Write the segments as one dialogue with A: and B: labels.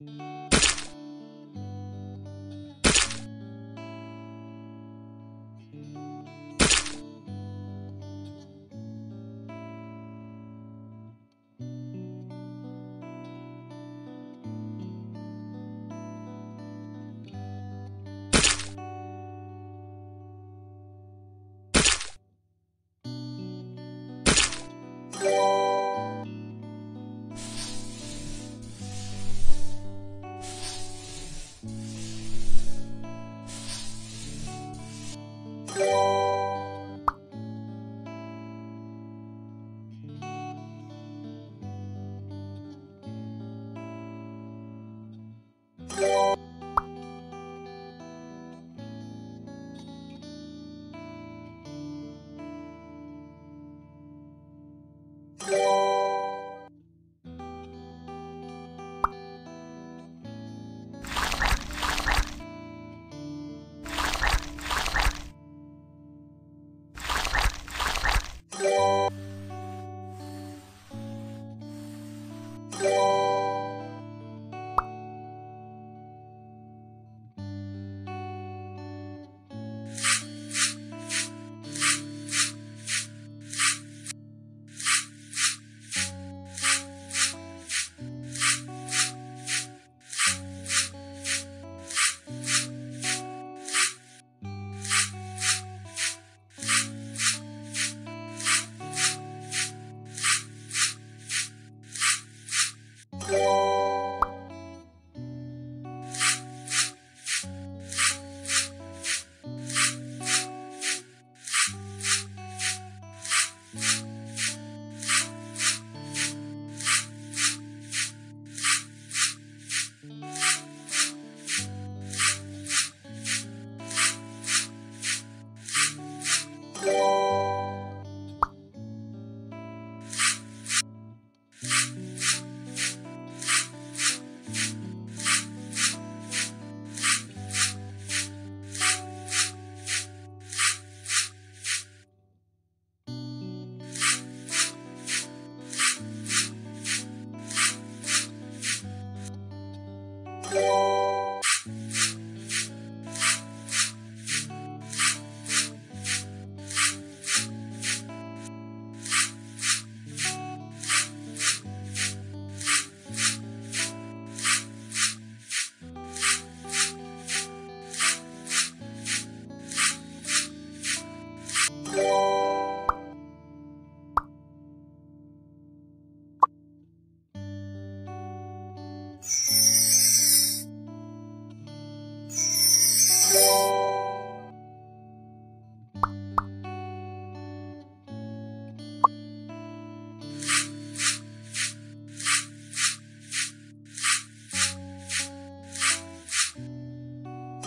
A: Thank you.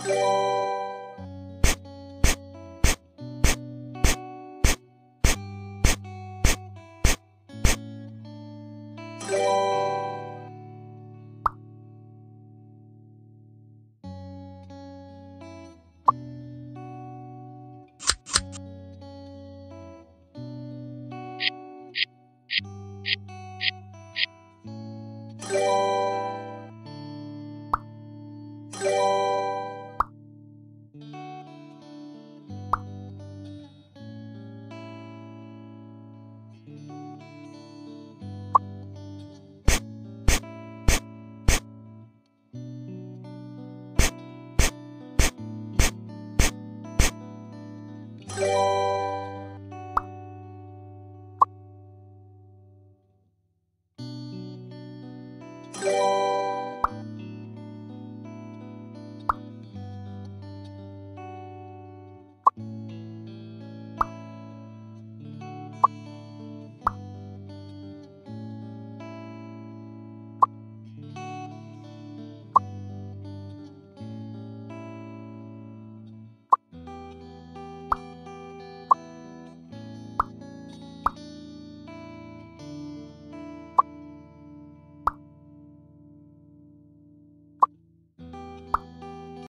A: thank you you